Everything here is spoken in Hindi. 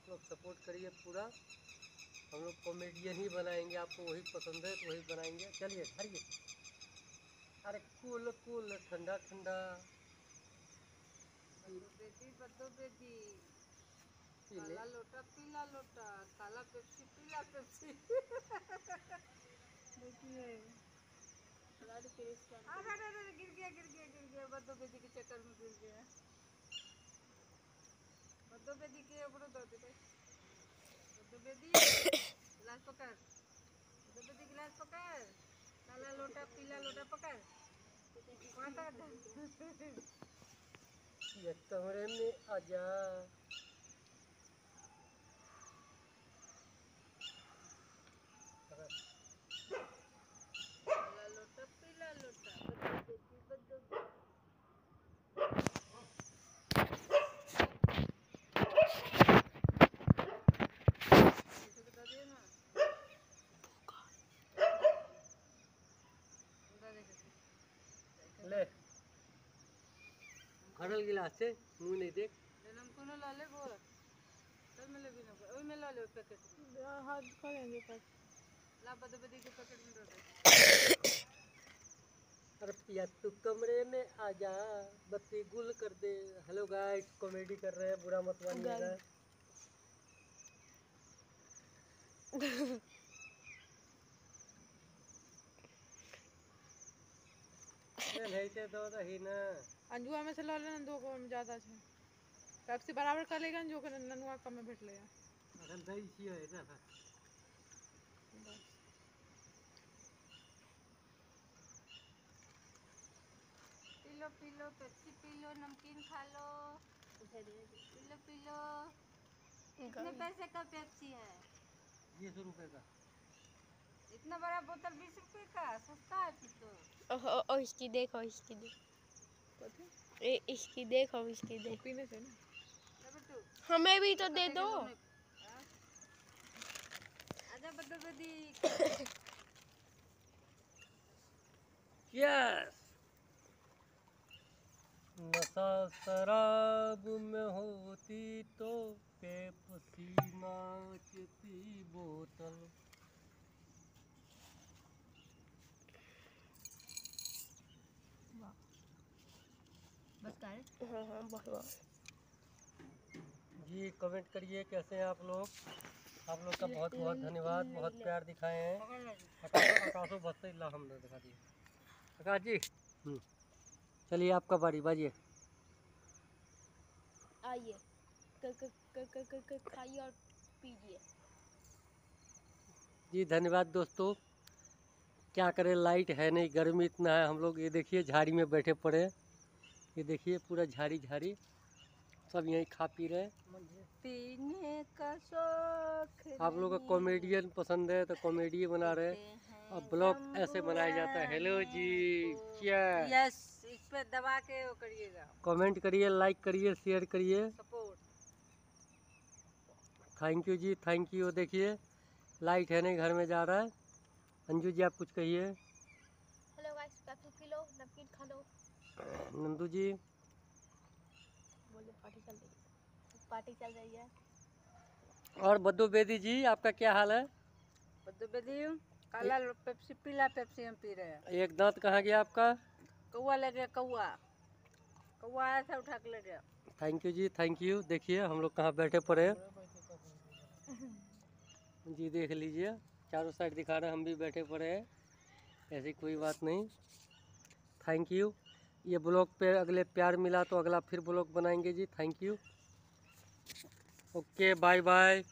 आप लोग सपोर्ट करिए पूरा। हम लोग कॉमेडियन ही बनाएँगे आपको वही पसंद है तो वही बनाएँगे। चलिए हरिए अरे कूल कूल ठंडा ठंडा। काला लोटा पीला लोटा। काला पेप्सी पीला पेप्सी। देखिए। अरे अरे अरे गिर गया गिर गया गिर गया। बदो बेटी के चक्कर में गिर गया। बदो के ऊपर दो दे बदो बेटी गिलास पकड़ बदो बेटी गिलास पकड़ काला लोटा पीला लोटा पकड़ माता कमरे में आजा अरे, काला लोटा पीला लोटा बदो बेटी बदो बेटी इसे बता दिया ना बता दे कैसे ले खड़ल गिलास से मुँह नहीं देख। जन्म को ना ला ले वो। चल मैं ले भी ना ओए मैं ला ले पैकेट हाथ खोलेंगे पर ला बदो बदी के पैकेट में दे अरे पिया तू कमरे में आजा बत्ती गुल कर दे। हेलो गाइस कॉमेडी कर रहे हैं बुरा मत मानिएगा। ऐसे दो ना अंजुआ में से ला लेना दो को ज़्यादा छे पेप्सी बराबर कर लेगा जो के ननुआ कम में भेट लेगा। अखन दही छियै ना पी लो पी लो पेप्सी पी लो नमकीन खा लो। पी लो पी लो कितने पैसे का पेप्सी है। बीस रुपए का। इतना बड़ा बोतल बीस रुपए का? सस्ता है फिर तो। ओहो ओ इसकी देखो इसकी देखो। ए इसकी देखो इसकी देखो। पीने से ना? हमें भी तो दे दो। हाँ? आजा बदो बदी यस। नशा शराब में होती तो पेप्सी नाचती बोतल। कर हाँ हाँ बहुत बहुत जी कमेंट करिए कैसे हैं आप लोग? आप लोग का बहुत बहुत धन्यवाद बहुत प्यार दिखाए हैं। आकाशो बसते हमने दिखा दिए। आकाश जी। हम्म, चलिए आपका बारी बाजिए। आइए क क क क क क खाइए और पीजिए। जी धन्यवाद दोस्तों। क्या करें लाइट है नहीं गर्मी इतना है हम लोग ये देखिए झाड़ी में बैठे पड़े हैं। ये देखिए पूरा झाड़ी झाड़ी सब यहीं खा पी रहे पीने का शौक आप लोग को कॉमेडियन पसंद है तो कॉमेडी बना रहे हैं। और ब्लॉग ऐसे बनाया जाता है। हेलो जी क्या? यस इस पे दबा के वो करिएगा। कमेंट करिए लाइक करिए शेयर करिए। Support thank you ji thank you देखिए लाइट है नहीं घर में जा रहा है। अंजू जी आप कुछ कहिए। हेलो गाइस पेप्सी पी लो नमकीन खा लो। नंदू जी बोलो पार्टी चल रही है। पार्टी चल रही है। और बद्दू बेदी जी आपका क्या हाल है? बद्दू बेदी काला पेप्सी पीला पेप्सी हम पी रहे हैं। एक दांत कहाँ गया आपका? कौआ ले गया कौआ। कौआ आया था उठा के ले गया। Thank you ji thank you देखिए हम लोग कहाँ बैठे पड़े हैं। जी देख लीजिए। चारों साइड दिखा रहे हम भी बैठे पड़े हैं। ऐसी कोई बात नहीं। थैंक यू ये ब्लॉग पे अगले प्यार मिला तो अगला फिर ब्लॉग बनाएँगे जी। Thank you okay bye bye